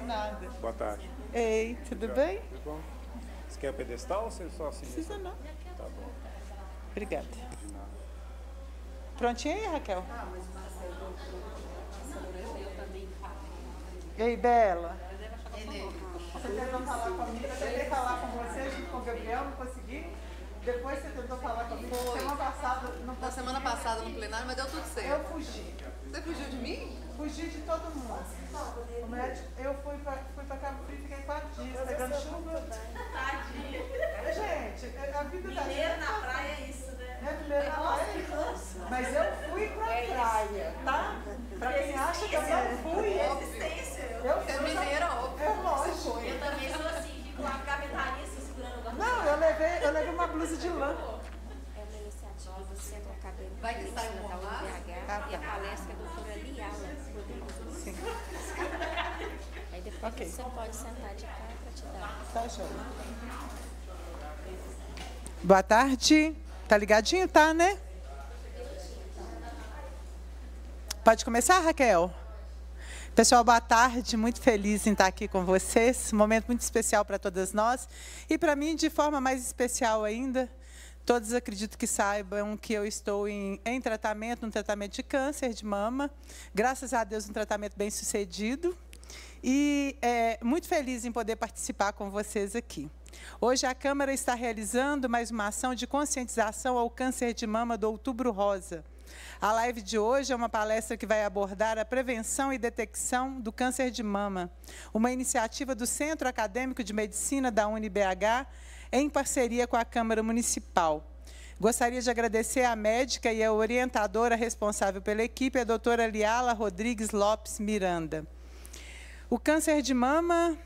nada. Boa tarde. Ei, tudo Já. bem? Tudo bom? Você quer pedestal ou você só assim? Precisa não. Tá bom. Obrigada. De nada. Prontinha aí, Raquel? Ei, Bela. Você tentou falar comigo, eu tentei falar com você junto com o Gabriel, não consegui. Depois você tentou falar comigo. Semana passada não Na semana passada no plenário, mas deu tudo Eu certo. fugi. Você fugiu de mim? Fugi de todo mundo. O médico, eu fui pra, fui pra Cabo Frio, fiquei quatro dias pegando chuva. Gente, a vida da Mineiro gente. na praia é isso, né? Né, mineiro na praia é isso. Mas eu fui pra praia, tá? Pra quem acha que eu não fui, Resistência. Eu, eu Você é fui. mineira, óbvio. É lógico. eu também sou assim, fico lá com a gavetaria assim, segurando o guarda Não, eu levei, uma blusa de lã. É uma iniciativa do Centro Acadêmico Vai que sai um da e a palestra é da doutora Liala Aí depois você pode sentar de cá para te dar. tá joia. Boa tarde. Tá ligadinho, tá, né? Pode começar, Raquel? Pessoal, boa tarde. Muito feliz em estar aqui com vocês. Um momento muito especial para todas nós. E para mim, de forma mais especial ainda, todos acredito que saibam que eu estou em, em tratamento, um tratamento de câncer de mama. Graças a Deus, um tratamento bem sucedido. E é, muito feliz em poder participar com vocês aqui. Hoje a Câmara está realizando mais uma ação de conscientização ao câncer de mama do Outubro Rosa. A live de hoje é uma palestra que vai abordar a prevenção e detecção do câncer de mama, uma iniciativa do Centro Acadêmico de Medicina da UniBH, em parceria com a Câmara Municipal. Gostaria de agradecer à médica e à orientadora responsável pela equipe, a doutora Liala Rodrigues Lopes Miranda. O câncer de mama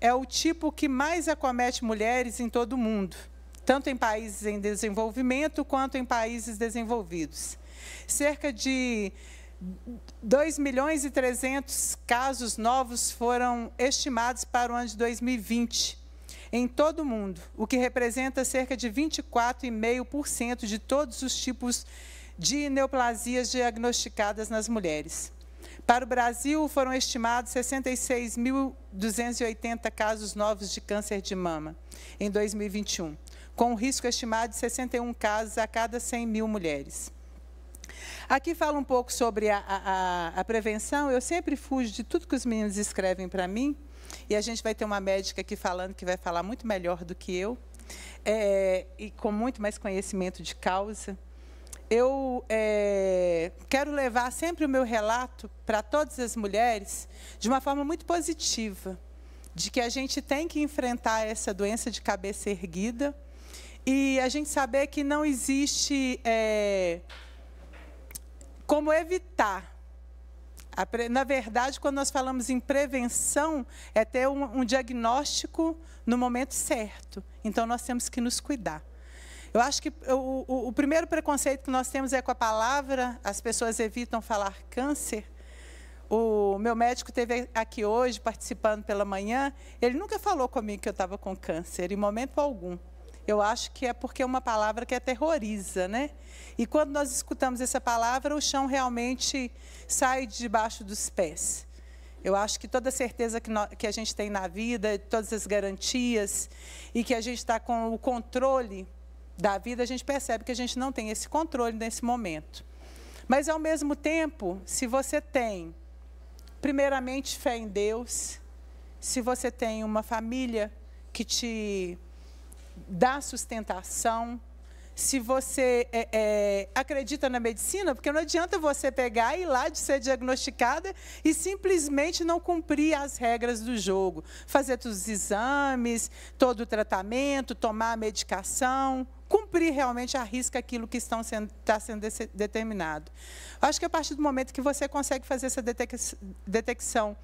é o tipo que mais acomete mulheres em todo o mundo, tanto em países em desenvolvimento quanto em países desenvolvidos. Cerca de 2 milhões e 300 casos novos foram estimados para o ano de 2020 em todo o mundo, o que representa cerca de 24,5% de todos os tipos de neoplasias diagnosticadas nas mulheres. Para o Brasil, foram estimados 66.280 casos novos de câncer de mama em 2021, com um risco estimado de 61 casos a cada 100 mil mulheres. Aqui fala um pouco sobre a, a, a prevenção. Eu sempre fujo de tudo que os meninos escrevem para mim, e a gente vai ter uma médica aqui falando que vai falar muito melhor do que eu, é, e com muito mais conhecimento de causa eu é, quero levar sempre o meu relato para todas as mulheres de uma forma muito positiva, de que a gente tem que enfrentar essa doença de cabeça erguida e a gente saber que não existe é, como evitar. Na verdade, quando nós falamos em prevenção, é ter um, um diagnóstico no momento certo. Então, nós temos que nos cuidar. Eu acho que o, o- o primeiro preconceito que nós temos é com a palavra, as pessoas evitam falar câncer. O meu médico esteve aqui hoje, participando pela manhã, ele nunca falou comigo que eu estava com câncer, em momento algum. Eu acho que é porque é uma palavra que aterroriza, né? E quando nós escutamos essa palavra, o chão realmente sai debaixo dos pés. Eu acho que toda a certeza que, nó- que a gente tem na vida, todas as garantias, e que a gente está com o controle da vida, a gente percebe que a gente não tem esse controle nesse momento. Mas, ao mesmo tempo, se você tem, primeiramente, fé em Deus, se você tem uma família que te dá sustentação, se você é, é, acredita na medicina, porque não adianta você pegar e ir lá de ser diagnosticada e simplesmente não cumprir as regras do jogo. Fazer todos os exames, todo o tratamento, tomar a medicação, cumprir realmente a risca aquilo que estão sendo, está sendo determinado. Acho que a partir do momento que você consegue fazer essa detec- detecção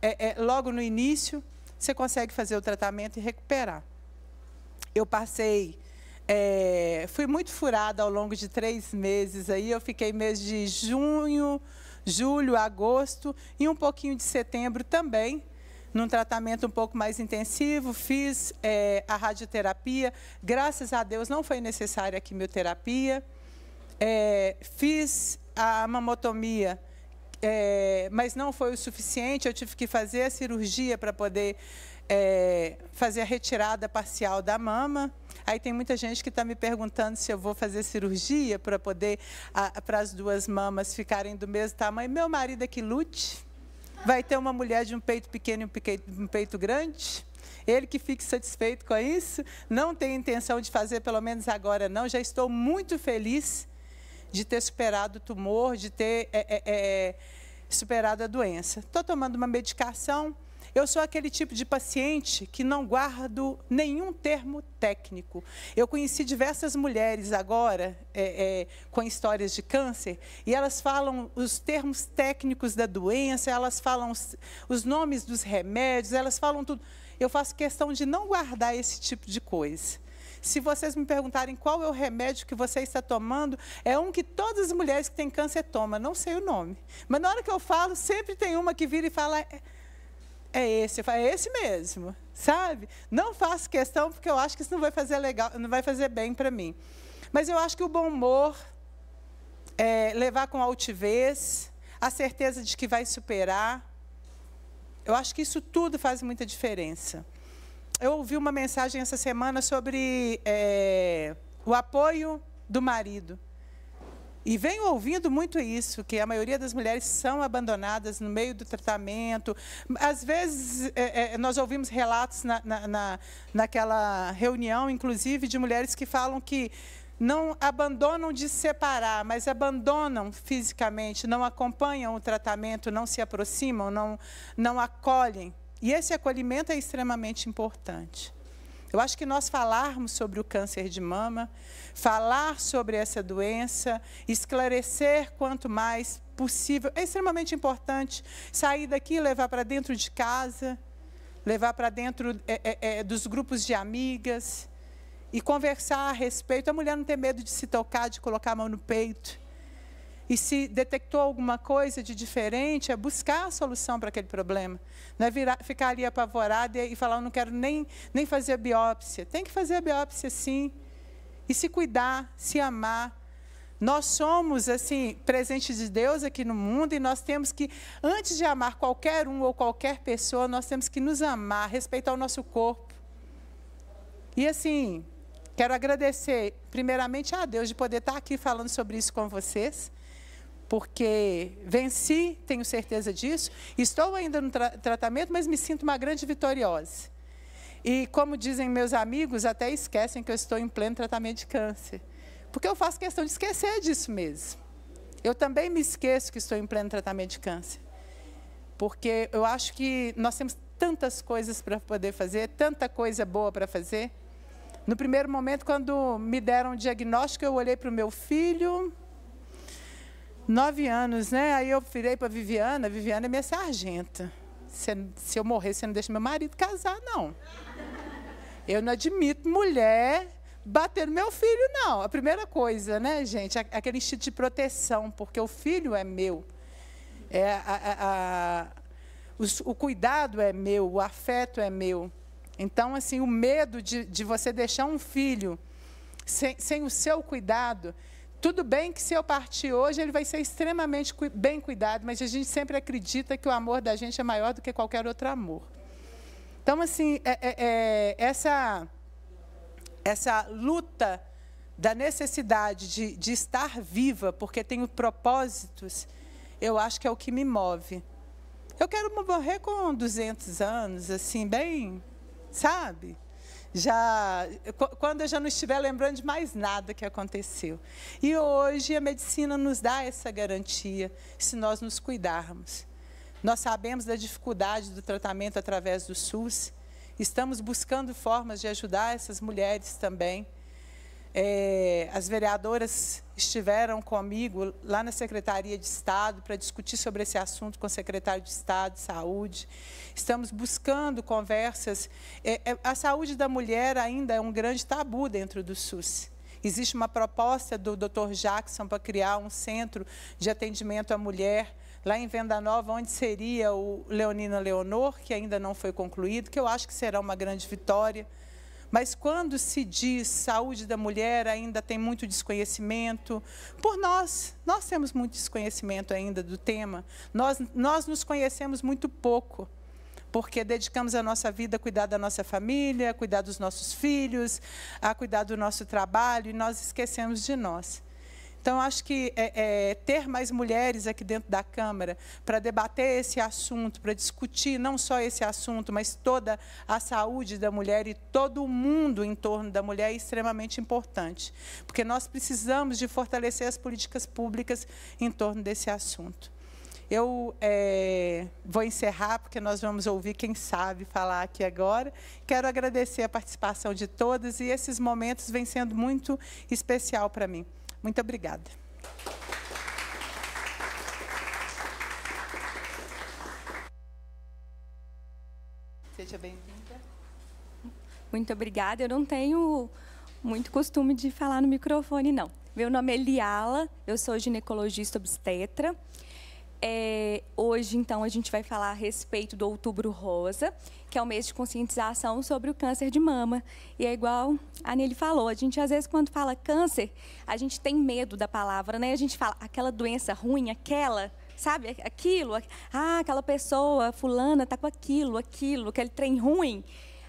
é, é, logo no início, você consegue fazer o tratamento e recuperar eu passei, é, fui muito furada ao longo de três meses. Aí eu fiquei mês de junho, julho, agosto e um pouquinho de setembro também, num tratamento um pouco mais intensivo. Fiz é, a radioterapia. Graças a Deus não foi necessária a quimioterapia. É, fiz a mamotomia mas não foi o suficiente. Eu tive que fazer a cirurgia para poder é, fazer a retirada parcial da mama. Aí tem muita gente que está me perguntando se eu vou fazer cirurgia para poder para as duas mamas ficarem do mesmo tamanho. Meu marido é que lute. Vai ter uma mulher de um peito pequeno e um peito, um peito grande. Ele que fique satisfeito com isso. Não tem intenção de fazer, pelo menos agora não. Já estou muito feliz de ter superado o tumor, de ter é, é, é, superado a doença. Estou tomando uma medicação. Eu sou aquele tipo de paciente que não guardo nenhum termo técnico. Eu conheci diversas mulheres agora é, é, com histórias de câncer e elas falam os termos técnicos da doença, elas falam os, os nomes dos remédios, elas falam tudo. Eu faço questão de não guardar esse tipo de coisa. Se vocês me perguntarem qual é o remédio que você está tomando, é um que todas as mulheres que têm câncer tomam, não sei o nome. Mas na hora que eu falo, sempre tem uma que vira e fala, é, esse, eu é esse mesmo, sabe? Não faço questão porque eu acho que isso não vai fazer legal, não vai fazer bem para mim. Mas eu acho que o bom humor, é, levar com altivez, a certeza de que vai superar, eu acho que isso tudo faz muita diferença. Eu ouvi uma mensagem essa semana sobre é, o apoio do marido. E venho ouvindo muito isso, que a maioria das mulheres são abandonadas no meio do tratamento. Às vezes, é, é, nós ouvimos relatos na, na, na, naquela reunião, inclusive, de mulheres que falam que não abandonam de separar, mas abandonam fisicamente, não acompanham o tratamento, não se aproximam, não, não acolhem. E esse acolhimento é extremamente importante. Eu acho que nós falarmos sobre o câncer de mama, falar sobre essa doença, esclarecer quanto mais possível, é extremamente importante. Sair daqui levar para dentro de casa, levar para dentro é, é, é, dos grupos de amigas, e conversar a respeito. A mulher não tem medo de se tocar, de colocar a mão no peito. E se detectou alguma coisa de diferente, é buscar a solução para aquele problema. Não é virar, ficar ali apavorada e falar, eu não quero nem, nem fazer a biópsia. Tem que fazer a biópsia, sim. E se cuidar, se amar. Nós somos, assim, presentes de Deus aqui no mundo e nós temos que, antes de amar qualquer um ou qualquer pessoa, nós temos que nos amar, respeitar o nosso corpo. E, assim, Quero agradecer, primeiramente, a Deus de poder estar aqui falando sobre isso com vocês, porque venci, tenho certeza disso. Estou ainda no tra tratamento, mas me sinto uma grande vitoriosa. E, como dizem meus amigos, até esquecem que eu estou em pleno tratamento de câncer. Porque eu faço questão de esquecer disso mesmo. Eu também me esqueço que estou em pleno tratamento de câncer. Porque eu acho que nós temos tantas coisas para poder fazer, tanta coisa boa para fazer. No primeiro momento, quando me deram o diagnóstico, eu olhei para o meu filho, nove anos, né? Aí eu virei para Viviana, Viviana é minha sargenta. Se, se eu morrer, você não deixa meu marido casar, não. Eu não admito mulher bater no meu filho, não. A primeira coisa, né, gente, aquele instinto de proteção, porque o filho é meu. É, a, a, a, o, o cuidado é meu, o afeto é meu. Então, assim, o medo de, de você deixar um filho sem, sem o seu cuidado, tudo bem que se eu partir hoje, ele vai ser extremamente bem cuidado, mas a gente sempre acredita que o amor da gente é maior do que qualquer outro amor. Então, assim, é, é, é, essa, essa luta da necessidade de, de estar viva, porque tenho propósitos, eu acho que é o que me move. Eu quero morrer com 200 anos, assim, bem sabe? Já, quando eu já não estiver lembrando de mais nada que aconteceu. E hoje a medicina nos dá essa garantia, se nós nos cuidarmos. Nós sabemos da dificuldade do tratamento através do SUS, estamos buscando formas de ajudar essas mulheres também. É, as vereadoras estiveram comigo lá na Secretaria de Estado para discutir sobre esse assunto com o secretário de Estado de Saúde. Estamos buscando conversas. É, é, a saúde da mulher ainda é um grande tabu dentro do SUS. Existe uma proposta do Dr. Jackson para criar um centro de atendimento à mulher lá em Venda Nova, onde seria o Leonina Leonor, que ainda não foi concluído, que eu acho que será uma grande vitória mas quando se diz saúde da mulher, ainda tem muito desconhecimento. Por nós, nós temos muito desconhecimento ainda do tema. Nós, nós nos conhecemos muito pouco porque dedicamos a nossa vida a cuidar da nossa família, a cuidar dos nossos filhos, a cuidar do nosso trabalho, e nós esquecemos de nós. Então, acho que é, é, ter mais mulheres aqui dentro da Câmara para debater esse assunto, para discutir não só esse assunto, mas toda a saúde da mulher e todo o mundo em torno da mulher é extremamente importante. Porque nós precisamos de fortalecer as políticas públicas em torno desse assunto. Eu é, vou encerrar, porque nós vamos ouvir quem sabe falar aqui agora. Quero agradecer a participação de todos e esses momentos vêm sendo muito especial para mim. Muito obrigada. Seja bem-vinda. Muito obrigada. Eu não tenho muito costume de falar no microfone, não. Meu nome é Liala, eu sou ginecologista obstetra. É, hoje, então, a gente vai falar a respeito do Outubro Rosa, que é o mês de conscientização sobre o câncer de mama. E é igual a Nelly falou, a gente às vezes quando fala câncer, a gente tem medo da palavra, né? A gente fala aquela doença ruim, aquela, sabe? Aquilo, ah, aquela pessoa, fulana, está com aquilo, aquilo, aquele trem ruim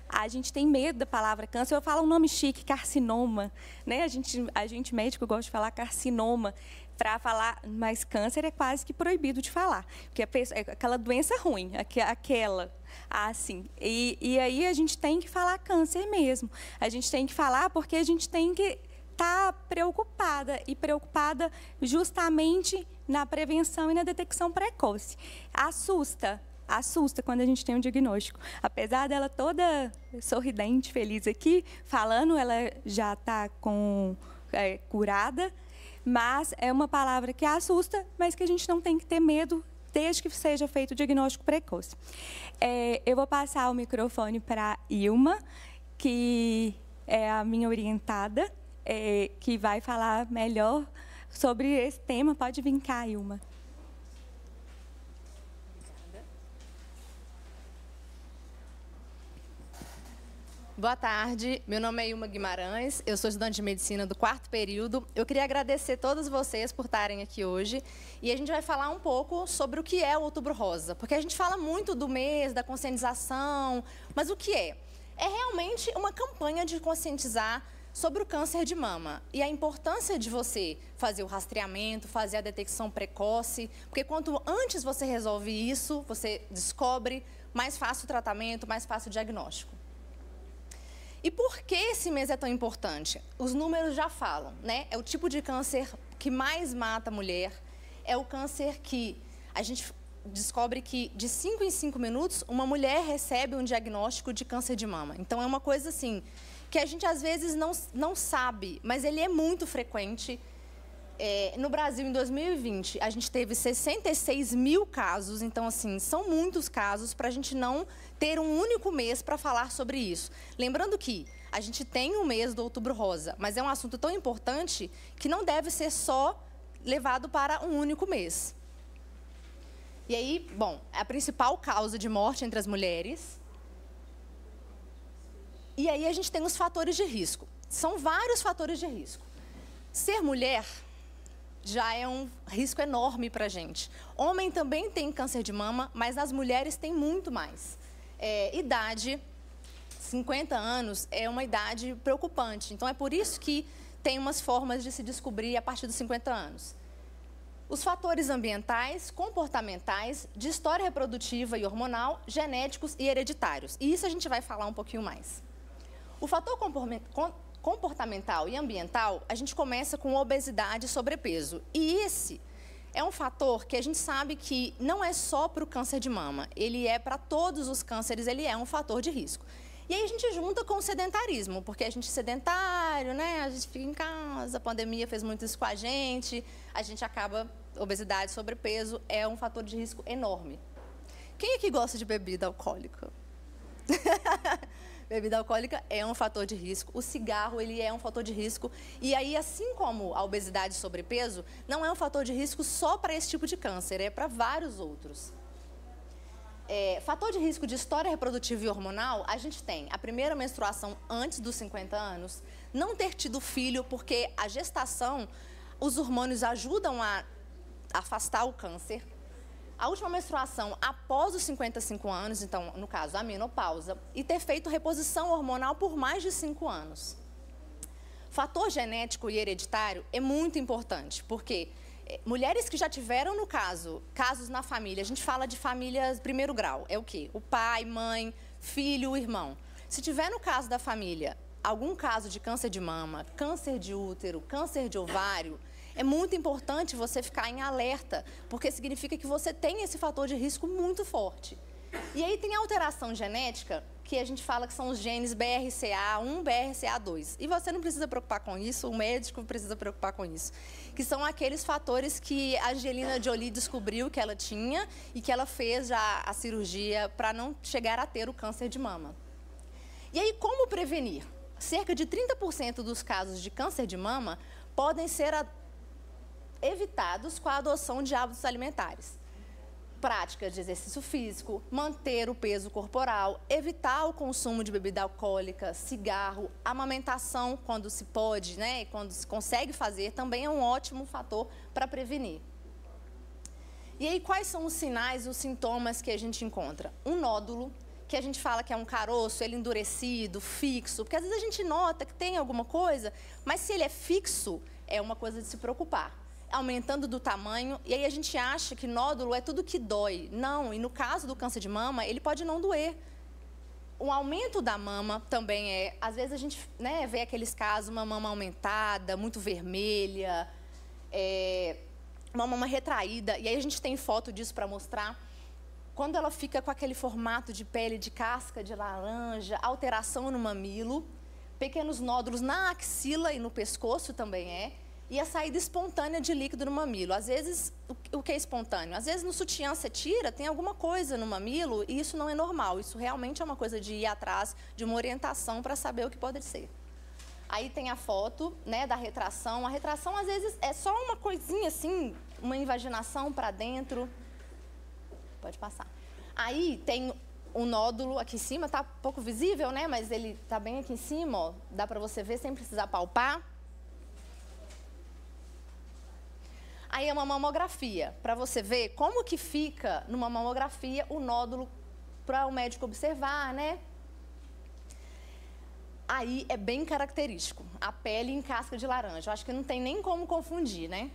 a gente tem medo da palavra câncer. Eu falo um nome chique, carcinoma. Né? A, gente, a gente médico gosta de falar carcinoma para falar, mas câncer é quase que proibido de falar, porque é aquela doença ruim, aquela, assim. E, e aí a gente tem que falar câncer mesmo. A gente tem que falar porque a gente tem que estar tá preocupada e preocupada justamente na prevenção e na detecção precoce. Assusta, assusta quando a gente tem um diagnóstico. Apesar dela toda sorridente, feliz aqui, falando, ela já está com é, curada mas é uma palavra que assusta, mas que a gente não tem que ter medo desde que seja feito o diagnóstico precoce. É, eu vou passar o microfone para Ilma, que é a minha orientada, é, que vai falar melhor sobre esse tema. Pode vir cá, Ilma. Boa tarde, meu nome é Ilma Guimarães, eu sou estudante de medicina do quarto período. Eu queria agradecer todos vocês por estarem aqui hoje e a gente vai falar um pouco sobre o que é o Outubro Rosa, porque a gente fala muito do mês, da conscientização, mas o que é? É realmente uma campanha de conscientizar sobre o câncer de mama e a importância de você fazer o rastreamento, fazer a detecção precoce, porque quanto antes você resolve isso, você descobre, mais fácil o tratamento, mais fácil o diagnóstico. E por que esse mês é tão importante? Os números já falam, né? É o tipo de câncer que mais mata a mulher, é o câncer que a gente descobre que de 5 em 5 minutos uma mulher recebe um diagnóstico de câncer de mama. Então é uma coisa assim que a gente às vezes não, não sabe, mas ele é muito frequente é, no Brasil, em 2020, a gente teve 66 mil casos, então, assim, são muitos casos para a gente não ter um único mês para falar sobre isso. Lembrando que a gente tem o mês do Outubro Rosa, mas é um assunto tão importante que não deve ser só levado para um único mês. E aí, bom, a principal causa de morte entre as mulheres. E aí a gente tem os fatores de risco. São vários fatores de risco. Ser mulher já é um risco enorme para a gente. Homem também tem câncer de mama, mas as mulheres têm muito mais. É, idade, 50 anos, é uma idade preocupante. Então, é por isso que tem umas formas de se descobrir a partir dos 50 anos. Os fatores ambientais, comportamentais, de história reprodutiva e hormonal, genéticos e hereditários. E isso a gente vai falar um pouquinho mais. O fator comportamental e ambiental, a gente começa com obesidade e sobrepeso. E esse é um fator que a gente sabe que não é só para o câncer de mama, ele é para todos os cânceres, ele é um fator de risco. E aí a gente junta com o sedentarismo, porque a gente é sedentário, né? A gente fica em casa, a pandemia fez muito isso com a gente, a gente acaba, obesidade, sobrepeso, é um fator de risco enorme. Quem aqui gosta de bebida alcoólica? Bebida alcoólica é um fator de risco, o cigarro ele é um fator de risco e aí assim como a obesidade e sobrepeso, não é um fator de risco só para esse tipo de câncer, é para vários outros. É, fator de risco de história reprodutiva e hormonal, a gente tem a primeira menstruação antes dos 50 anos, não ter tido filho, porque a gestação, os hormônios ajudam a afastar o câncer. A última menstruação após os 55 anos, então, no caso, a menopausa, e ter feito reposição hormonal por mais de 5 anos. Fator genético e hereditário é muito importante, porque eh, mulheres que já tiveram, no caso, casos na família, a gente fala de famílias primeiro grau, é o quê? O pai, mãe, filho, irmão. Se tiver no caso da família algum caso de câncer de mama, câncer de útero, câncer de ovário, é muito importante você ficar em alerta, porque significa que você tem esse fator de risco muito forte. E aí tem alteração genética que a gente fala que são os genes BRCA1, BRCA2. E você não precisa preocupar com isso, o médico precisa preocupar com isso. Que são aqueles fatores que a Angelina Jolie descobriu que ela tinha e que ela fez já a cirurgia para não chegar a ter o câncer de mama. E aí, como prevenir? Cerca de 30% dos casos de câncer de mama podem ser evitados com a adoção de hábitos alimentares prática de exercício físico, manter o peso corporal, evitar o consumo de bebida alcoólica, cigarro, amamentação quando se pode, né, e quando se consegue fazer, também é um ótimo fator para prevenir. E aí quais são os sinais, os sintomas que a gente encontra? Um nódulo, que a gente fala que é um caroço, ele endurecido, fixo, porque às vezes a gente nota que tem alguma coisa, mas se ele é fixo, é uma coisa de se preocupar aumentando do tamanho, e aí a gente acha que nódulo é tudo que dói. Não, e no caso do câncer de mama, ele pode não doer. O aumento da mama também é, às vezes a gente né, vê aqueles casos, uma mama aumentada, muito vermelha, é, uma mama retraída, e aí a gente tem foto disso para mostrar. Quando ela fica com aquele formato de pele de casca de laranja, alteração no mamilo, pequenos nódulos na axila e no pescoço também é e a saída espontânea de líquido no mamilo. Às vezes, o que é espontâneo? Às vezes no sutiã você tira, tem alguma coisa no mamilo e isso não é normal. Isso realmente é uma coisa de ir atrás de uma orientação para saber o que pode ser. Aí tem a foto né, da retração. A retração, às vezes, é só uma coisinha assim, uma invaginação para dentro. Pode passar. Aí tem um nódulo aqui em cima, tá pouco visível, né? Mas ele tá bem aqui em cima, ó. Dá para você ver sem precisar palpar. Aí é uma mamografia, para você ver como que fica numa mamografia o nódulo para o médico observar, né? Aí é bem característico, a pele em casca de laranja. Eu acho que não tem nem como confundir, né?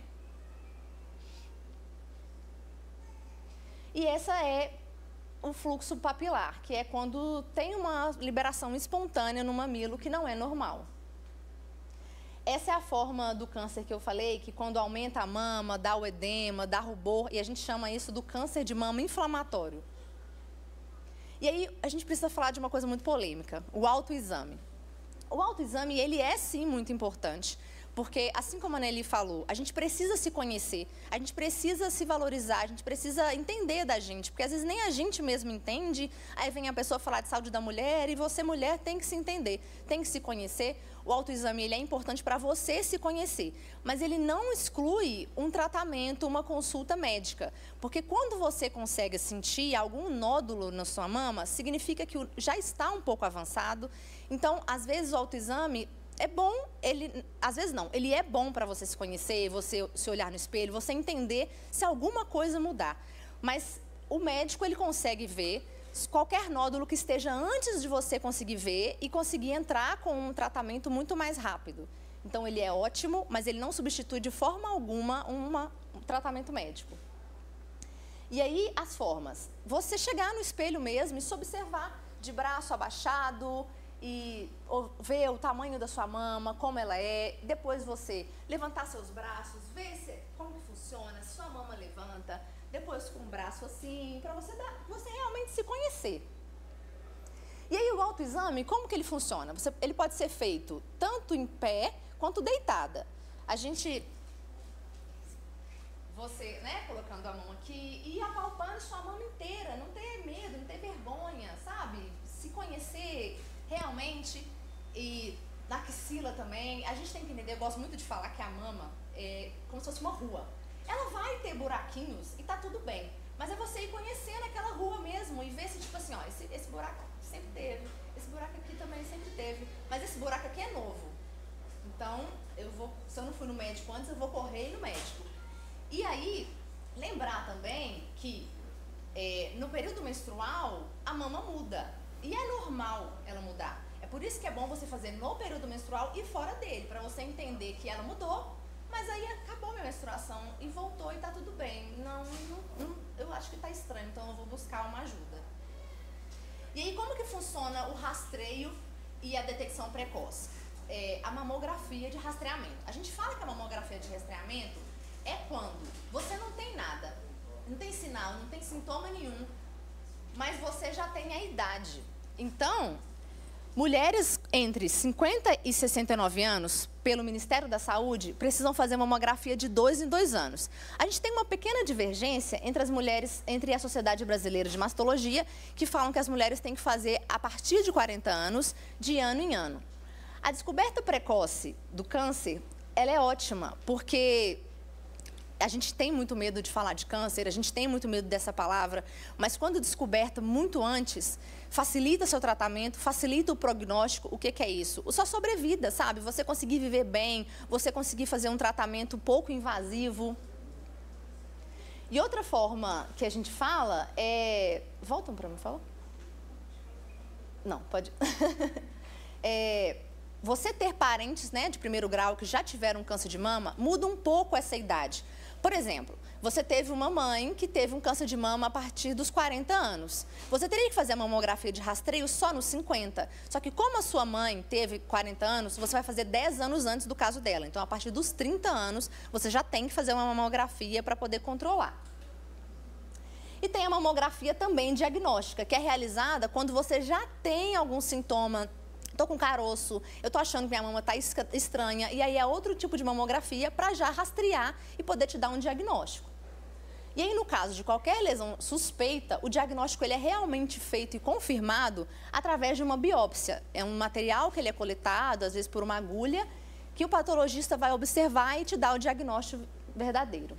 E essa é o fluxo papilar, que é quando tem uma liberação espontânea no mamilo que não é normal. Essa é a forma do câncer que eu falei, que quando aumenta a mama, dá o edema, dá rubor, e a gente chama isso do câncer de mama inflamatório. E aí a gente precisa falar de uma coisa muito polêmica, o autoexame. O autoexame, ele é sim muito importante, porque, assim como a Nelly falou, a gente precisa se conhecer, a gente precisa se valorizar, a gente precisa entender da gente, porque às vezes nem a gente mesmo entende, aí vem a pessoa falar de saúde da mulher e você, mulher, tem que se entender, tem que se conhecer. O autoexame ele é importante para você se conhecer, mas ele não exclui um tratamento, uma consulta médica, porque quando você consegue sentir algum nódulo na sua mama, significa que já está um pouco avançado. Então, às vezes o autoexame é bom, ele, às vezes não, ele é bom para você se conhecer, você se olhar no espelho, você entender se alguma coisa mudar. Mas o médico ele consegue ver qualquer nódulo que esteja antes de você conseguir ver e conseguir entrar com um tratamento muito mais rápido. Então, ele é ótimo, mas ele não substitui de forma alguma uma, um tratamento médico. E aí, as formas. Você chegar no espelho mesmo e se observar de braço abaixado e ver o tamanho da sua mama, como ela é. Depois você levantar seus braços, ver se, como funciona, se sua mama levanta depois com o braço assim, para você, você realmente se conhecer. E aí o autoexame, como que ele funciona? Você, ele pode ser feito tanto em pé quanto deitada. A gente, você, né, colocando a mão aqui e apalpando sua mão inteira, não ter medo, não ter vergonha, sabe? Se conhecer realmente e na axila também. A gente tem que entender, eu gosto muito de falar que a mama é como se fosse uma rua. Ela vai ter buraquinhos e tá tudo bem. Mas é você ir conhecendo aquela rua mesmo e buraco sempre teve. Esse buraco aqui também sempre teve. Mas esse buraco aqui é novo. Então, eu vou, se eu não fui no médico antes, eu vou correr no médico. E aí, lembrar também que é, no período menstrual, a mama muda. E é normal ela mudar. É por isso que é bom você fazer no período menstrual e fora dele, para você entender que ela mudou, mas aí acabou minha menstruação e voltou e tá tudo bem. Não, não, não eu acho que tá estranho, então eu vou buscar uma ajuda. E aí, como que funciona o rastreio e a detecção precoce? É, a mamografia de rastreamento. A gente fala que a mamografia de rastreamento é quando você não tem nada, não tem sinal, não tem sintoma nenhum, mas você já tem a idade. Então, mulheres entre 50 e 69 anos, pelo Ministério da Saúde, precisam fazer mamografia de dois em dois anos. A gente tem uma pequena divergência entre as mulheres, entre a Sociedade Brasileira de Mastologia, que falam que as mulheres têm que fazer a partir de 40 anos, de ano em ano. A descoberta precoce do câncer, ela é ótima, porque a gente tem muito medo de falar de câncer, a gente tem muito medo dessa palavra, mas quando descoberta muito antes, facilita seu tratamento, facilita o prognóstico. O que, que é isso? O sua sobrevida, sabe? Você conseguir viver bem, você conseguir fazer um tratamento pouco invasivo. E outra forma que a gente fala é. Voltam para mim, fala? Não, pode. é, você ter parentes né, de primeiro grau que já tiveram câncer de mama muda um pouco essa idade. Por exemplo, você teve uma mãe que teve um câncer de mama a partir dos 40 anos. Você teria que fazer a mamografia de rastreio só nos 50. Só que como a sua mãe teve 40 anos, você vai fazer 10 anos antes do caso dela. Então, a partir dos 30 anos, você já tem que fazer uma mamografia para poder controlar. E tem a mamografia também diagnóstica, que é realizada quando você já tem algum sintoma Estou com caroço, eu estou achando que minha mama está estranha. E aí é outro tipo de mamografia para já rastrear e poder te dar um diagnóstico. E aí, no caso de qualquer lesão suspeita, o diagnóstico ele é realmente feito e confirmado através de uma biópsia. É um material que ele é coletado, às vezes por uma agulha, que o patologista vai observar e te dá o diagnóstico verdadeiro.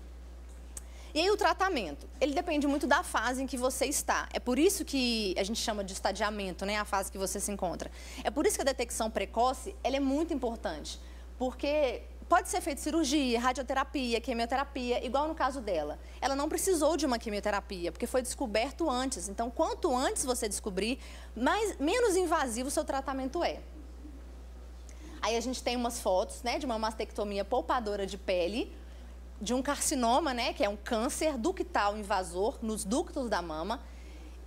E aí o tratamento, ele depende muito da fase em que você está. É por isso que a gente chama de estadiamento, né, a fase que você se encontra. É por isso que a detecção precoce, ela é muito importante, porque pode ser feita cirurgia, radioterapia, quimioterapia, igual no caso dela. Ela não precisou de uma quimioterapia, porque foi descoberto antes. Então, quanto antes você descobrir, mais, menos invasivo o seu tratamento é. Aí a gente tem umas fotos né, de uma mastectomia poupadora de pele, de um carcinoma, né, que é um câncer ductal invasor nos ductos da mama,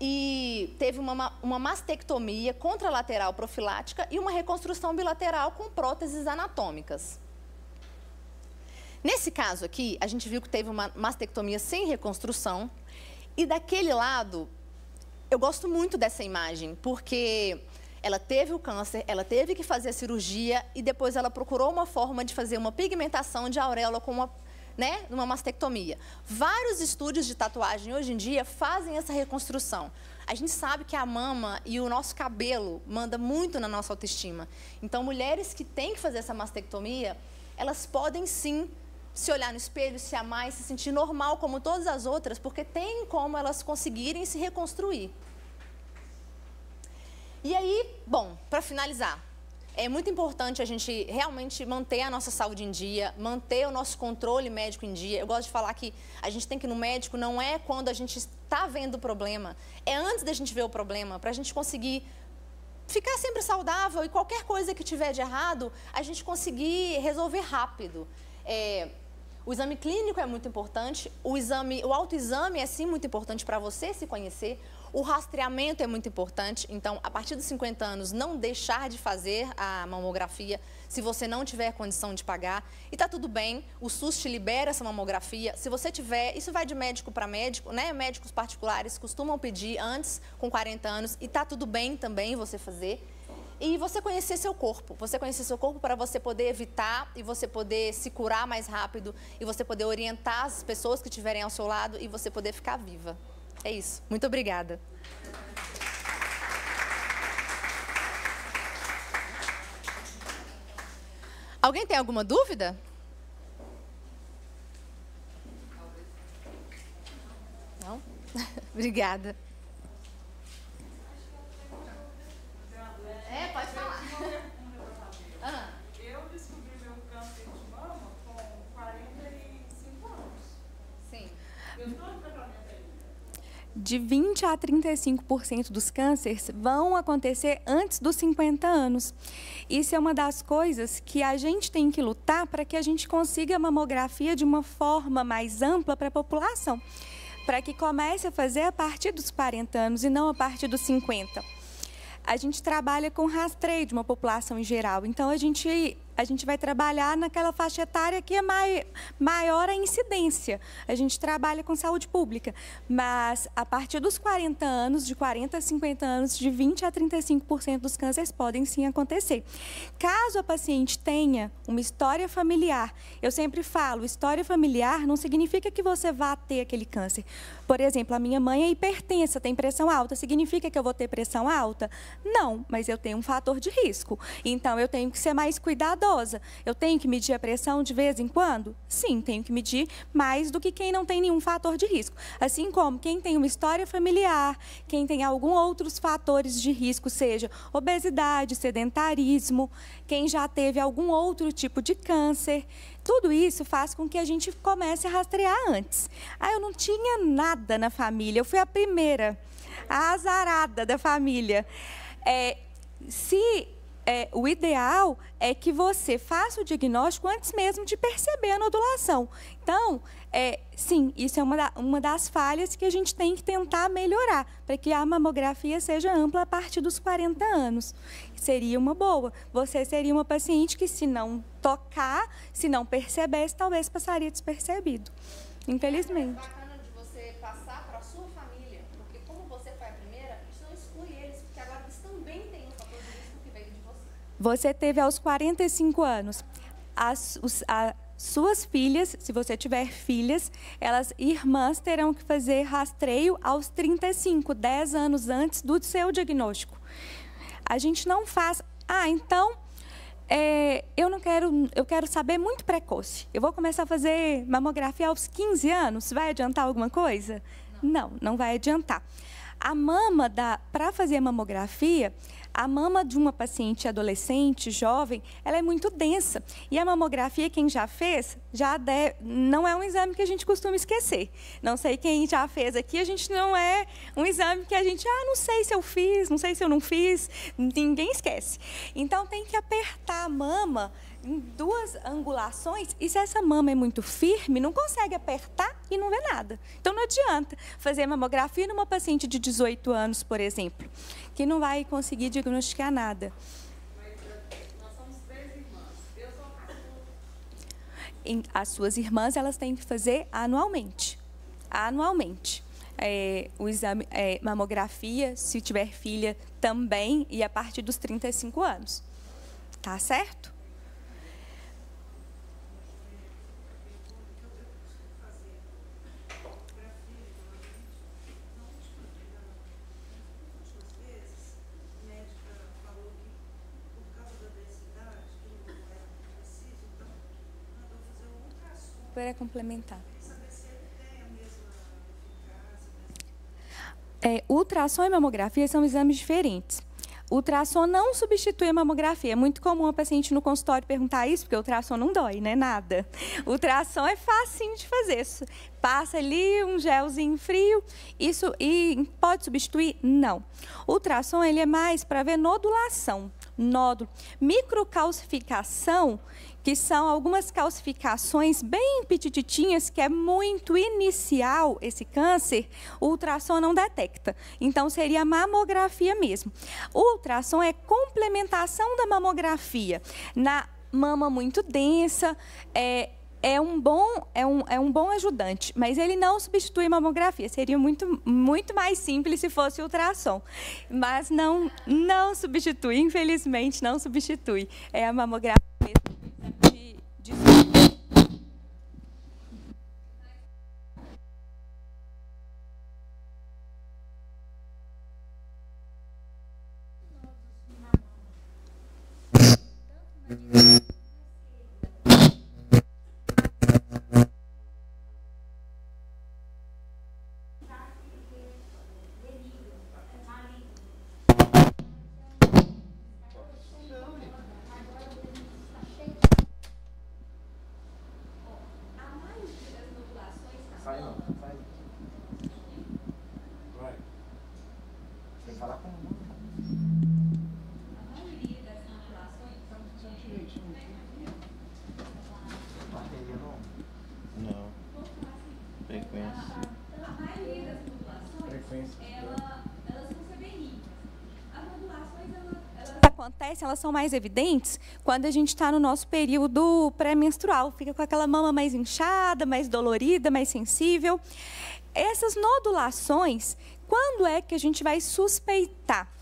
e teve uma, uma mastectomia contralateral profilática e uma reconstrução bilateral com próteses anatômicas. Nesse caso aqui, a gente viu que teve uma mastectomia sem reconstrução, e daquele lado, eu gosto muito dessa imagem, porque ela teve o câncer, ela teve que fazer a cirurgia e depois ela procurou uma forma de fazer uma pigmentação de auréola com uma né, numa mastectomia. Vários estúdios de tatuagem hoje em dia fazem essa reconstrução. A gente sabe que a mama e o nosso cabelo manda muito na nossa autoestima. Então, mulheres que têm que fazer essa mastectomia, elas podem sim se olhar no espelho, se amar e se sentir normal como todas as outras, porque tem como elas conseguirem se reconstruir. E aí, bom, para finalizar, é muito importante a gente realmente manter a nossa saúde em dia, manter o nosso controle médico em dia. Eu gosto de falar que a gente tem que ir no médico não é quando a gente está vendo o problema, é antes da gente ver o problema, para a gente conseguir ficar sempre saudável e qualquer coisa que tiver de errado, a gente conseguir resolver rápido. É, o exame clínico é muito importante, o, exame, o autoexame é sim muito importante para você se conhecer. O rastreamento é muito importante, então, a partir dos 50 anos, não deixar de fazer a mamografia se você não tiver condição de pagar. E está tudo bem, o SUS te libera essa mamografia. Se você tiver, isso vai de médico para médico, né? Médicos particulares costumam pedir antes, com 40 anos, e está tudo bem também você fazer. E você conhecer seu corpo, você conhecer seu corpo para você poder evitar e você poder se curar mais rápido e você poder orientar as pessoas que estiverem ao seu lado e você poder ficar viva. É isso. Muito obrigada. Alguém tem alguma dúvida? Não? Obrigada. De 20 a 35% dos cânceres vão acontecer antes dos 50 anos. Isso é uma das coisas que a gente tem que lutar para que a gente consiga a mamografia de uma forma mais ampla para a população, para que comece a fazer a partir dos 40 anos e não a partir dos 50 a gente trabalha com rastreio de uma população em geral. Então, a gente a gente vai trabalhar naquela faixa etária que é mai, maior a incidência. A gente trabalha com saúde pública, mas a partir dos 40 anos, de 40 a 50 anos, de 20 a 35% dos cânceres podem sim acontecer. Caso a paciente tenha uma história familiar, eu sempre falo, história familiar não significa que você vá ter aquele câncer. Por exemplo, a minha mãe é hipertensa, tem pressão alta, significa que eu vou ter pressão alta? Não, mas eu tenho um fator de risco. Então eu tenho que ser mais cuidadosa idosa. Eu tenho que medir a pressão de vez em quando? Sim, tenho que medir mais do que quem não tem nenhum fator de risco. Assim como quem tem uma história familiar, quem tem algum outros fatores de risco, seja obesidade, sedentarismo, quem já teve algum outro tipo de câncer. Tudo isso faz com que a gente comece a rastrear antes. Ah, eu não tinha nada na família, eu fui a primeira, a azarada da família. É, se é, o ideal é que você faça o diagnóstico antes mesmo de perceber a nodulação. Então, é, sim, isso é uma, da, uma das falhas que a gente tem que tentar melhorar, para que a mamografia seja ampla a partir dos 40 anos. Seria uma boa. Você seria uma paciente que, se não tocar, se não percebesse, talvez passaria despercebido. Infelizmente. Você teve aos 45 anos. As, os, a, suas filhas, se você tiver filhas, elas irmãs terão que fazer rastreio aos 35, 10 anos antes do seu diagnóstico. A gente não faz. Ah, então é, eu não quero, eu quero saber muito precoce. Eu vou começar a fazer mamografia aos 15 anos. Vai adiantar alguma coisa? Não, não, não vai adiantar. A mama para fazer a mamografia, a mama de uma paciente adolescente, jovem, ela é muito densa. E a mamografia, quem já fez, já deve, não é um exame que a gente costuma esquecer. Não sei quem já fez aqui, a gente não é um exame que a gente, ah, não sei se eu fiz, não sei se eu não fiz, ninguém esquece. Então tem que apertar a mama em duas angulações, e se essa mama é muito firme, não consegue apertar e não vê nada. Então não adianta fazer mamografia numa paciente de 18 anos, por exemplo, que não vai conseguir diagnosticar nada. As suas irmãs elas têm que fazer anualmente, anualmente. É, o exame é, mamografia, se tiver filha, também e a partir dos 35 anos, tá certo? Para complementar. É, ultrassom e mamografia são exames diferentes. Ultrassom não substitui a mamografia. É muito comum a paciente no consultório perguntar isso, porque o ultrassom não dói, né? Nada. O ultrassom é facinho de fazer. Passa ali um gelzinho frio, isso e pode substituir? Não. O ultrassom ele é mais para ver nodulação, nódulo. Microcalcificação que são algumas calcificações bem petititinhas, que é muito inicial esse câncer, o ultrassom não detecta. Então, seria mamografia mesmo. O ultrassom é complementação da mamografia. Na mama muito densa, é, é um bom é um, é um bom ajudante, mas ele não substitui mamografia. Seria muito muito mais simples se fosse ultrassom, mas não não substitui. Infelizmente não substitui. É a mamografia mesmo de, de Acontecem, elas são mais evidentes quando a gente está no nosso período pré-menstrual. Fica com aquela mama mais inchada, mais dolorida, mais sensível. Essas nodulações, quando é que a gente vai suspeitar?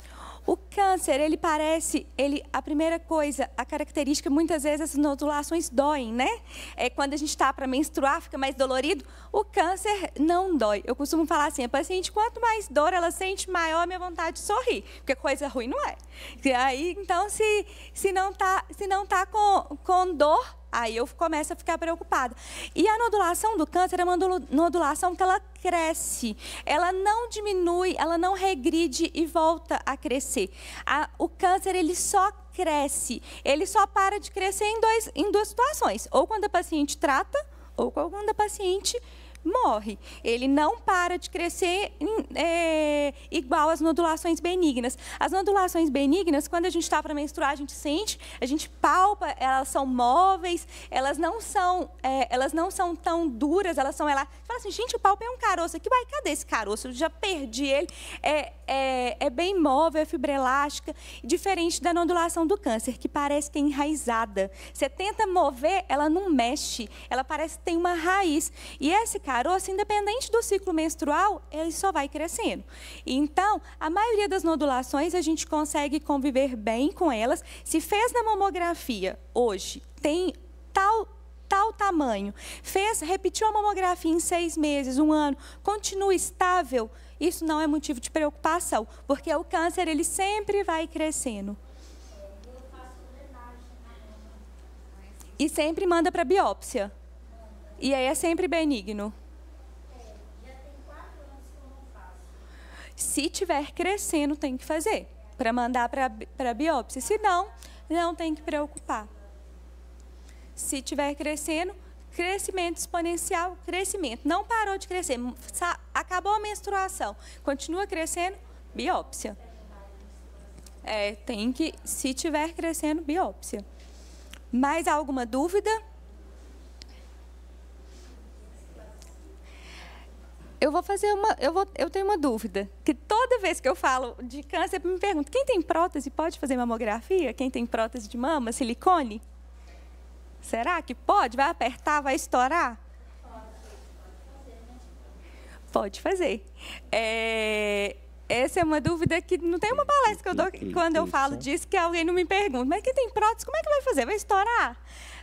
O câncer, ele parece, ele, a primeira coisa, a característica, muitas vezes essas nodulações doem, né? É quando a gente está para menstruar, fica mais dolorido. O câncer não dói. Eu costumo falar assim, a paciente, quanto mais dor ela sente, maior a minha vontade de sorrir, porque coisa ruim não é. E aí, então, se, se não está tá com, com dor, Aí eu começo a ficar preocupada. E a nodulação do câncer é uma nodulação que ela cresce, ela não diminui, ela não regride e volta a crescer. A, o câncer ele só cresce, ele só para de crescer em, dois, em duas situações: ou quando a paciente trata, ou quando a paciente morre. Ele não para de crescer é, igual às nodulações benignas. As nodulações benignas, quando a gente está para menstruar, a gente sente, a gente palpa, elas são móveis, elas não são, é, elas não são tão duras, elas são ela fala assim, gente, o palpo é um caroço aqui, vai, cadê esse caroço? Eu já perdi ele. É, é, é bem móvel, é fibra elástica, diferente da nodulação do câncer, que parece que é enraizada. Você tenta mover, ela não mexe, ela parece que tem uma raiz. E esse caroço caroço, independente do ciclo menstrual, ele só vai crescendo. Então, a maioria das nodulações a gente consegue conviver bem com elas. Se fez na mamografia hoje, tem tal tal tamanho, fez, repetiu a mamografia em seis meses, um ano, continua estável, isso não é motivo de preocupação, porque o câncer ele sempre vai crescendo. E sempre manda para biópsia. E aí é sempre benigno. Se tiver crescendo, tem que fazer para mandar para a biópsia. Se não, não tem que preocupar. Se tiver crescendo, crescimento exponencial, crescimento. Não parou de crescer, acabou a menstruação, continua crescendo, biópsia. É, tem que, se tiver crescendo, biópsia. Mais alguma dúvida? Eu vou fazer uma, eu, vou, eu tenho uma dúvida, que toda vez que eu falo de câncer, me pergunto, quem tem prótese pode fazer mamografia? Quem tem prótese de mama, silicone? Será que pode? Vai apertar, vai estourar? Pode fazer. É, essa é uma dúvida que não tem uma palestra que eu dou quando eu falo disso que alguém não me pergunta, mas quem tem prótese, como é que vai fazer? Vai estourar?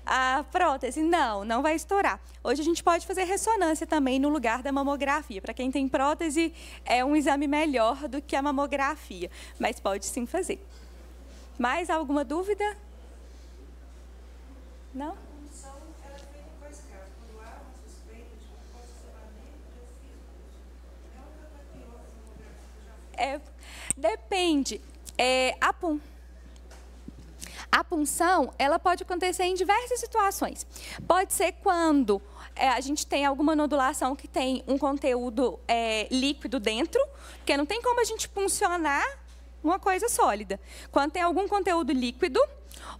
A prótese. Não, não vai estourar. Hoje a gente pode fazer ressonância também no lugar da mamografia. Para quem tem prótese, é um exame melhor do que a mamografia, mas pode sim fazer. Mais alguma dúvida? Não? É, depende. É, a, a punção, ela pode acontecer em diversas situações. Pode ser quando é, a gente tem alguma nodulação que tem um conteúdo é, líquido dentro, porque não tem como a gente puncionar uma coisa sólida. Quando tem algum conteúdo líquido,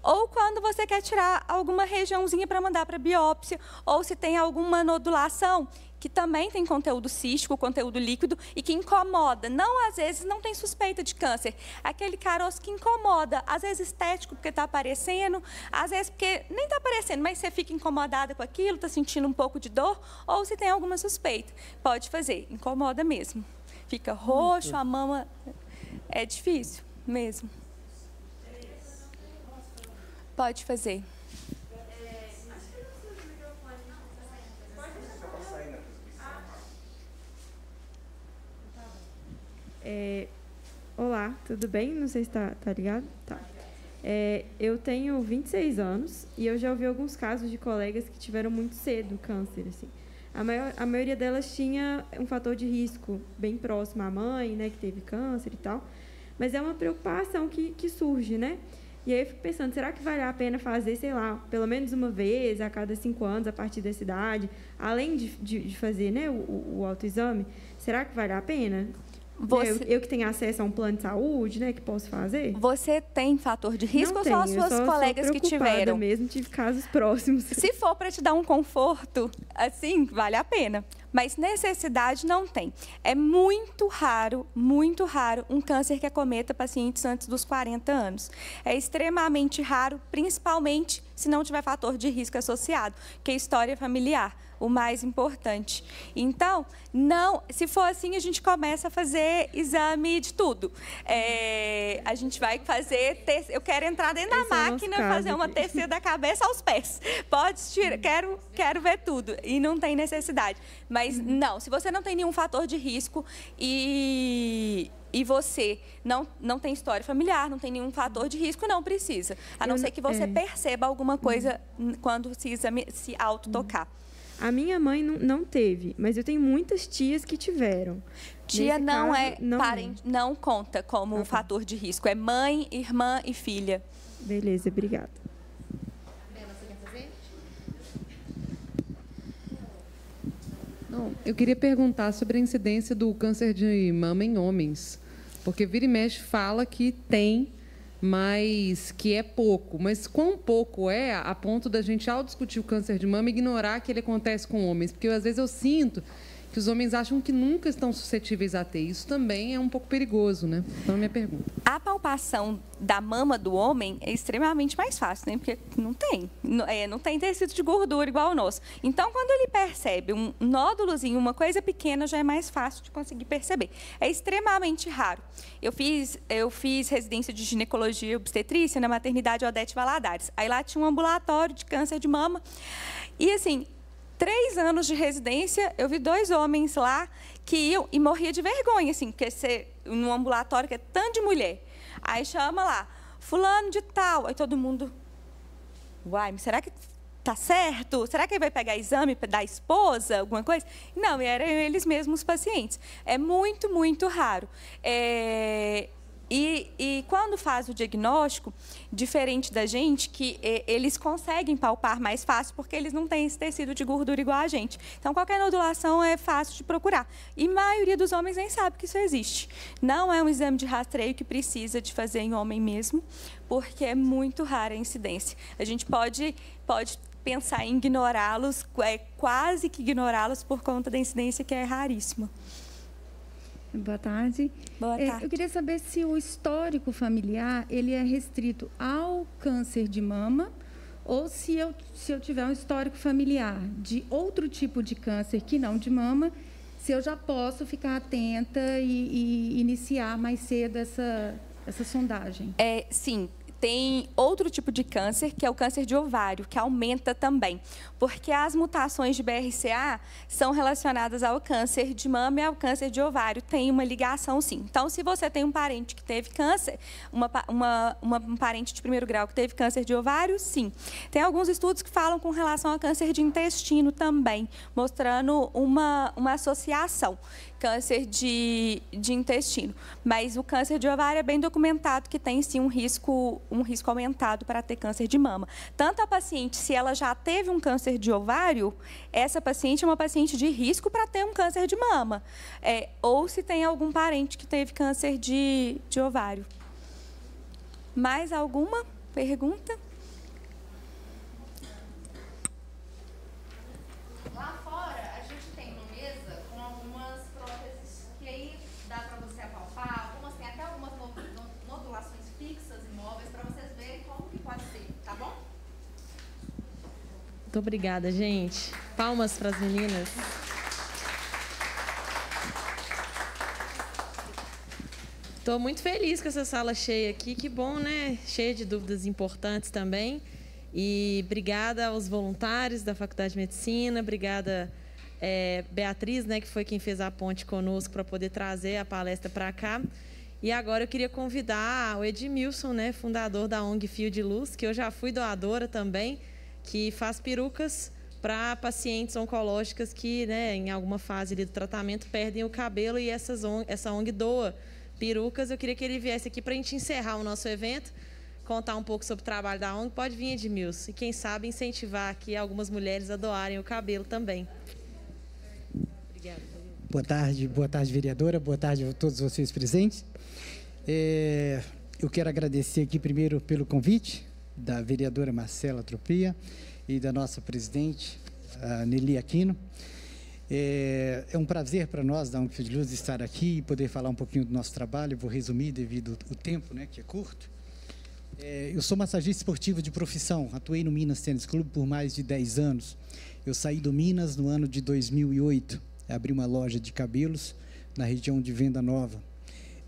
ou quando você quer tirar alguma regiãozinha para mandar para biópsia, ou se tem alguma nodulação que também tem conteúdo cístico, conteúdo líquido e que incomoda. Não, às vezes, não tem suspeita de câncer. Aquele caroço que incomoda, às vezes estético, porque está aparecendo, às vezes porque nem está aparecendo, mas você fica incomodada com aquilo, está sentindo um pouco de dor, ou se tem alguma suspeita. Pode fazer, incomoda mesmo. Fica roxo, a mama. É difícil mesmo. Pode fazer. É, olá, tudo bem? Não sei se está tá ligado. Tá. É, eu tenho 26 anos e eu já ouvi alguns casos de colegas que tiveram muito cedo câncer. Assim. A, maior, a maioria delas tinha um fator de risco bem próximo à mãe, né, que teve câncer e tal. Mas é uma preocupação que, que surge, né? E aí eu fico pensando, será que vale a pena fazer, sei lá, pelo menos uma vez a cada cinco anos, a partir dessa idade, além de, de, de fazer né, o, o autoexame? Será que vale a pena? Você- Eu, eu que tenho acesso a um plano de saúde, né, que posso fazer? Você tem fator de risco Não ou só as tenho, suas só sou colegas que preocupada tiveram? mesmo, tive casos próximos. Se for para te dar um conforto, assim, vale a pena. Mas necessidade não tem. É muito raro, muito raro, um câncer que acometa pacientes antes dos 40 anos. É extremamente raro, principalmente se não tiver fator de risco associado, que é história familiar, o mais importante. Então, não, se for assim, a gente começa a fazer exame de tudo. É, a gente vai fazer, te- eu quero entrar dentro Esse é da máquina, caso fazer uma. TC da cabeça aos pés. Pode tirar, quero, quero ver tudo. E não tem necessidade. Mas Uhum. não, se você não tem nenhum fator de risco e, e você não, não tem história familiar, não tem nenhum fator de risco, não precisa. A não Eu ser que você é. Uhum. perceba alguma coisa n- quando se, exame, se autotocar. A minha mãe não, não teve, mas eu tenho muitas tias que tiveram. Tia Nesse não caso, é não é. parente, não conta como Ah, tá. fator de risco. É mãe, irmã e filha. Beleza, obrigada. Não, eu queria perguntar sobre a incidência do câncer de mama em homens. Porque vira e mexe fala que tem, mas que é pouco. Mas quão pouco é a ponto da gente, ao discutir o câncer de mama, ignorar que ele acontece com homens? Porque às vezes eu sinto que os homens acham que nunca estão suscetíveis a ter. Isso também é um pouco perigoso, né? Então, a minha pergunta. A palpação da mama do homem é extremamente mais fácil, né? Porque não tem. Não, é, não tem tecido de gordura igual o nosso. Então, quando ele percebe um nódulozinho, uma coisa pequena, já é mais fácil de conseguir perceber. É extremamente raro. Eu fiz, eu fiz residência de ginecologia e obstetrícia na maternidade Odete Valadares. Aí lá tinha um ambulatório de câncer de mama. E assim, três anos de residência, eu vi dois homens lá que iam e morria de vergonha, assim, porque você, num ambulatório que é tanto de mulher. Aí chama lá, fulano de tal. Aí todo mundo, uai, será que tá certo? Será que ele vai pegar exame da esposa, alguma coisa? Não, eram eles mesmos os pacientes. É muito, muito raro. É, E, e quando faz o diagnóstico, diferente da gente, que eles conseguem palpar mais fácil, porque eles não têm esse tecido de gordura igual a gente. Então, qualquer nodulação é fácil de procurar. E a maioria dos homens nem sabe que isso existe. Não é um exame de rastreio que precisa de fazer em homem mesmo, porque é muito rara a incidência. A gente pode, pode pensar em ignorá-los, é, quase que ignorá-los por conta da incidência que é raríssima. Boa tarde. Boa É, tarde. eu queria saber se o histórico familiar ele é restrito ao câncer de mama ou se eu, se eu tiver um histórico familiar de outro tipo de câncer que não de mama, se eu já posso ficar atenta e, e iniciar mais cedo essa, essa sondagem. É, sim, tem outro tipo de câncer, que é o câncer de ovário, que aumenta também. Porque as mutações de BRCA são relacionadas ao câncer de mama e ao câncer de ovário. Tem uma ligação, sim. Então, se você tem um parente que teve câncer, uma, uma, uma- um parente de primeiro grau que teve câncer de ovário, sim. Tem alguns estudos que falam com relação ao câncer de intestino também, mostrando uma, uma associação câncer de, de intestino. Mas o câncer de ovário é bem documentado que tem sim um risco, um risco aumentado para ter câncer de mama. Tanto a paciente, se ela já teve um câncer de ovário, essa paciente é uma paciente de risco para ter um câncer de mama. É, ou se tem algum parente que teve câncer de, de ovário. Mais alguma pergunta? Lá fora, a gente tem uma mesa com algumas próteses que aí dá pra você apalpar. Algumas tem até algumas no- no- nodulações fixas e móveis pra vocês verem como que pode ser, tá bom? Muito obrigada, gente. Palmas para as meninas. Estou muito feliz com essa sala cheia aqui. Que bom, né? Cheia de dúvidas importantes também. E obrigada aos voluntários da Faculdade de Medicina. Obrigada, eh, Beatriz, né, que foi quem fez a ponte conosco para poder trazer a palestra para cá. E agora eu queria convidar o Edmilson, né, fundador da ONG Fio de Luz, que eu já fui doadora também, que faz perucas para pacientes oncológicas que, né, em alguma fase do tratamento, perdem o cabelo e essas ONG, essa ONG doa perucas. Eu queria que ele viesse aqui para a gente encerrar o nosso evento, contar um pouco sobre o trabalho da ONG. Pode vir, Edmilson. E quem sabe incentivar aqui algumas mulheres a doarem o cabelo também. Obrigada. Boa tarde, boa tarde, vereadora, boa tarde a todos vocês presentes. É, eu quero agradecer aqui primeiro pelo convite da vereadora Marcela Tropia e da nossa presidente, Nelly Aquino. É, é um prazer para nós, da Unifil de Luz, estar aqui e poder falar um pouquinho do nosso trabalho. Vou resumir devido ao tempo, né, que é curto. É, eu sou massagista esportivo de profissão, atuei no Minas Tênis Clube por mais de 10 anos. Eu saí do Minas no ano de 2008, abri uma loja de cabelos na região de Venda Nova.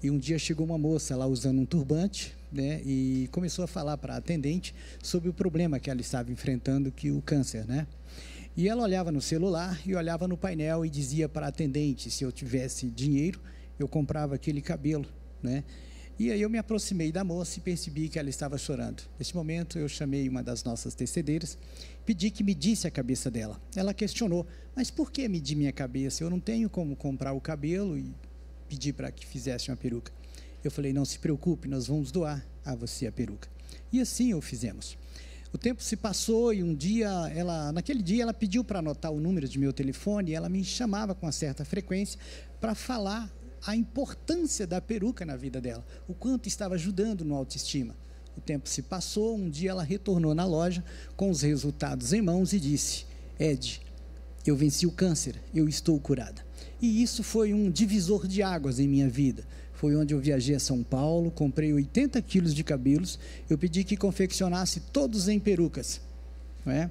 E um dia chegou uma moça lá usando um turbante, né, e começou a falar para a atendente sobre o problema que ela estava enfrentando, que o câncer, né? E ela olhava no celular e olhava no painel e dizia para a atendente: se eu tivesse dinheiro, eu comprava aquele cabelo, né? E aí eu me aproximei da moça e percebi que ela estava chorando. Nesse momento eu chamei uma das nossas tecedeiras, pedi que medisse a cabeça dela. Ela questionou: "Mas por que medir minha cabeça? Eu não tenho como comprar o cabelo e pedir para que fizesse uma peruca". Eu falei: "Não se preocupe, nós vamos doar a você a peruca". E assim o fizemos. O tempo se passou e um dia, ela, naquele dia, ela pediu para anotar o número de meu telefone e ela me chamava com uma certa frequência para falar a importância da peruca na vida dela, o quanto estava ajudando no autoestima. O tempo se passou, um dia ela retornou na loja com os resultados em mãos e disse: Ed, eu venci o câncer, eu estou curada. E isso foi um divisor de águas em minha vida foi onde eu viajei a São Paulo, comprei 80 quilos de cabelos, eu pedi que confeccionasse todos em perucas, é?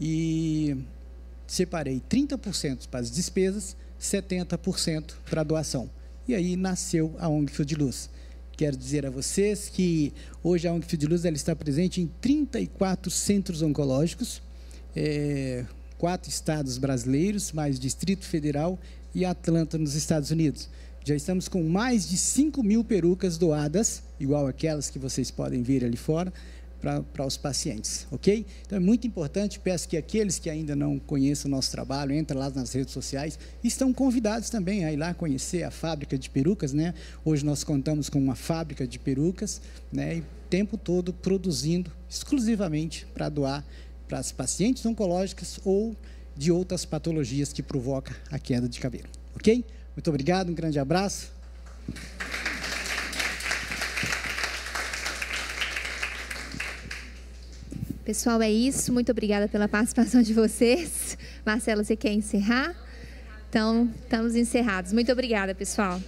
E separei 30% para as despesas, 70% para a doação. E aí nasceu a ONG Fio de Luz. Quero dizer a vocês que hoje a ONG Fio de Luz ela está presente em 34 centros oncológicos, é, quatro estados brasileiros, mais Distrito Federal e Atlanta, nos Estados Unidos. Já estamos com mais de 5 mil perucas doadas, igual aquelas que vocês podem ver ali fora, para os pacientes, ok? Então é muito importante, peço que aqueles que ainda não conheçem o nosso trabalho, entrem lá nas redes sociais, estão convidados também a ir lá conhecer a fábrica de perucas, né? Hoje nós contamos com uma fábrica de perucas, né? E tempo todo produzindo exclusivamente para doar para as pacientes oncológicas ou de outras patologias que provocam a queda de cabelo, ok? Muito obrigado, um grande abraço. Pessoal, é isso. Muito obrigada pela participação de vocês. Marcela, você quer encerrar? Então, estamos encerrados. Muito obrigada, pessoal.